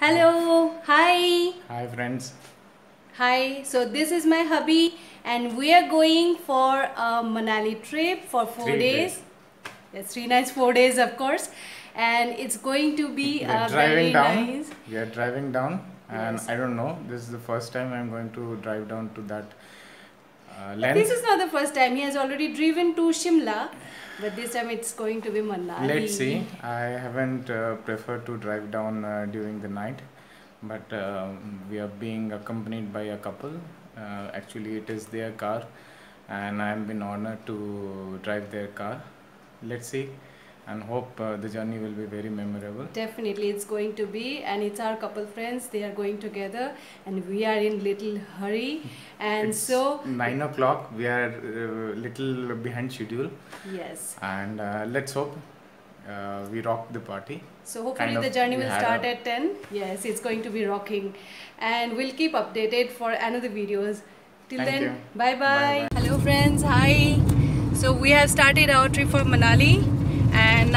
Hello, hi, Hi friends. hi. So this is my hubby, and we are going for a Manali trip for four Three days. days. Yes, three nights, four days, of course, and it's going to be We a are very driving down. nice. We are driving down, and Yes. I don't know. This is the first time I'm going to drive down to that length. This is not the first time he has already driven to Shimla, but this time it's going to be Manali. Let's see. I haven't uh, preferred to drive down uh, during the night, but um we are being accompanied by a couple. Uh, actually, it is their car, and I've been honored to drive their car. Let's see, and hope uh, the journey will be very memorable. Definitely, it's going to be, and it's our couple friends. They are going together, and we are in little hurry, and It's so nine o'clock. We are uh, little behind schedule. yes. and uh, let's hope uh, we rock the party. So hopefully Kind the journey will start at 10. Yes, it's going to be rocking. And we'll keep updated for another videos. Till Thank then, bye bye. Bye-bye. Hello friends, hi. So we have started our trip for Manali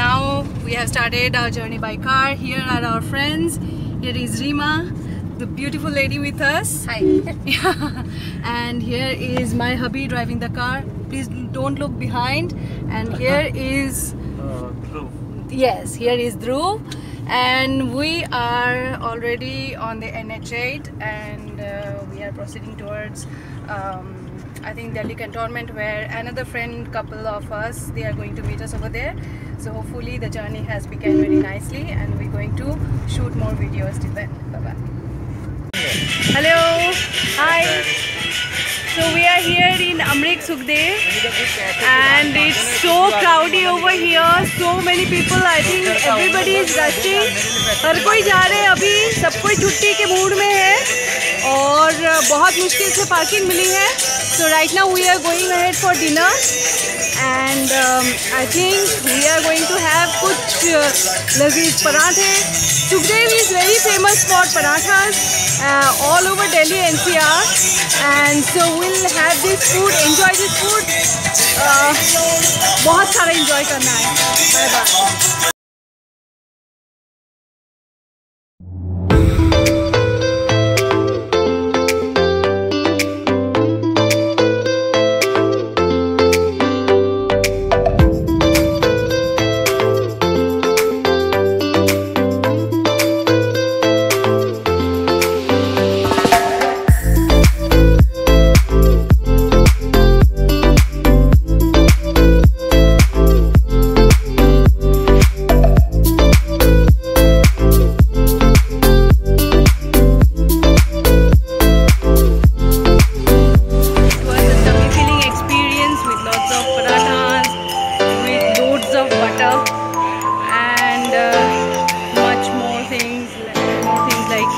now we have started our journey by car. Here are our friends. Here is Rima, the beautiful lady with us. Hi. and here is my hubby driving the car. Please don't look behind. And here is Yes, here is Dhruv, and we are already on the NH8, and uh, we are proceeding towards, um, I think, Delhi cantonment, where another friend couple of us they are going to meet us over there. So hopefully the journey has begun very nicely, and we're going to shoot more videos till then. Bye bye. Hello, hi. So we are here in Amrik Sukhdev and it's so crowdy over here. So many people. I think everybody is rushing. हर कोई जा रहे हैं अभी सब कोई छुट्टी के mood में है और बहुत मुश्किल से पार्किंग मिली है। So right now we are going ahead for dinner and I think we are going to have कुछ लजीज पराठे। Sukhdev is very famous for paratha all over Delhi N C R and so will have this food enjoy this food बहुत सारा enjoy करना है। Bye bye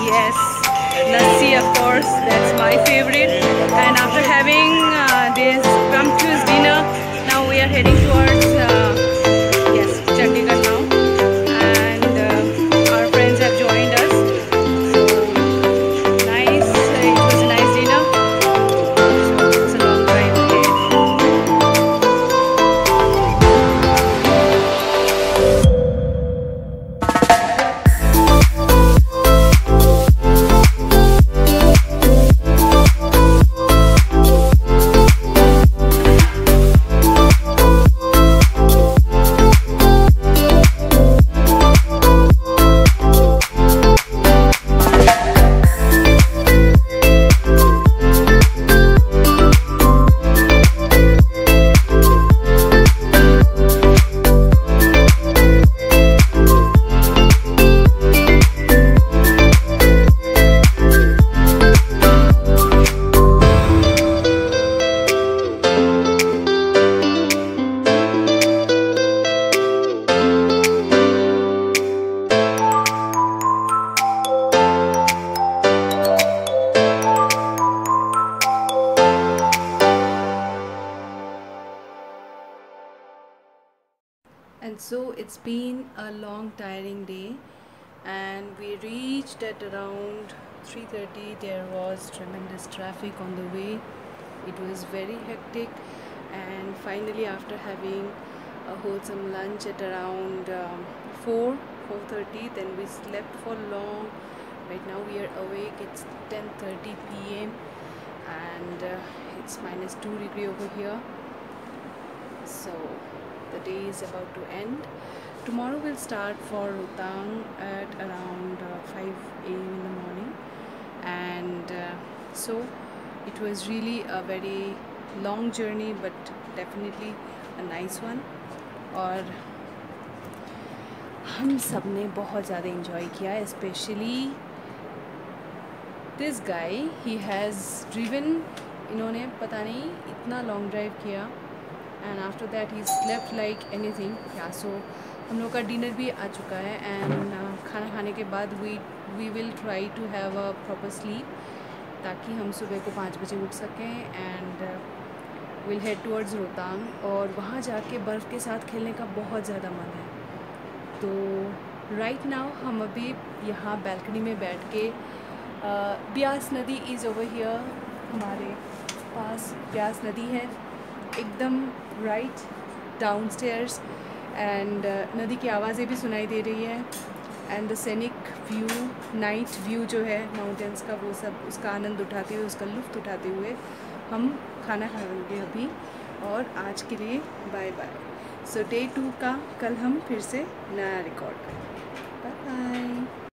yes, lassi of course. That's my favorite. And after having uh, this sumptuous dinner, now we are heading towards And so it's been a long tiring day. And we reached at around 3:30 there was tremendous traffic on the way. It was very hectic. And finally after having a wholesome lunch at around um, 4 4:30 then we slept for long. Right now we are awake. It's 10:30 p.m. and uh, it's minus 2 degree over here. So the day is about to end tomorrow we'll start for Rotang at around uh, 5 a.m. in the morning and uh, so it was really a very long journey but definitely a nice one और हम सबने बहुत ज़्यादा enjoy किया specially this guy he has driven इन्होंने पता नहीं इतना लॉन्ग ड्राइव किया and after that he slept like anything so हम लोग का डिनर भी आ चुका है एंड uh, खाना खाने के बाद we we will try to have a proper sleep ताकि हम सुबह को पाँच बजे उठ सकें and will head towards Rohtang और वहाँ जाके बर्फ़ के साथ खेलने का बहुत ज़्यादा मन है। तो राइट right नाउ हम अभी यहाँ बैल्कनी में बैठ के ब्यास नदी इज़ ओवर हियर हमारे पास ब्यास नदी है। एकदम राइट डाउन स्टेयर्स एंड नदी की आवाज़ें भी सुनाई दे रही है and the scenic view night view जो है माउंटेंस का, वो सब, उसका आनंद उठाते हुए, उसका लुफ्त उठाते हुए हम खाना खाएँगे अभी, और आज के लिए bye bye so day two का, कल हम फिर से नया रिकॉर्ड करेंगे. Bye bye